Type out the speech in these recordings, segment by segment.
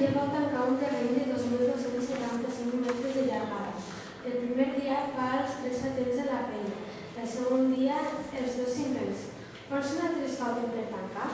dia vau tancar un terreny de 2.275 metres de llargada. El primer dia va als tres setents de la pell, el segon dia els dos cinquens. Quants metres falten per tancar?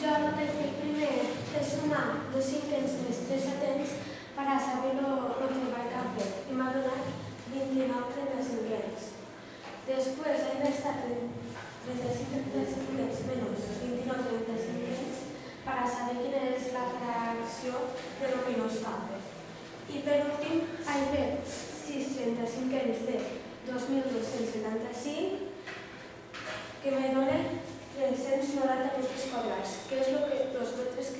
Jo el que he fet primer sumar dos cinquens més tres setents per a saber lo treball que han fet i m'ha donat 29 35ens. Després he restat 35 35ens menys 29 35ens per a saber quina és la fracció de lo que no es falta. I per últim he fet 6 35ens de 2.275 que me donen 390 metres quadrats, que és el que els metres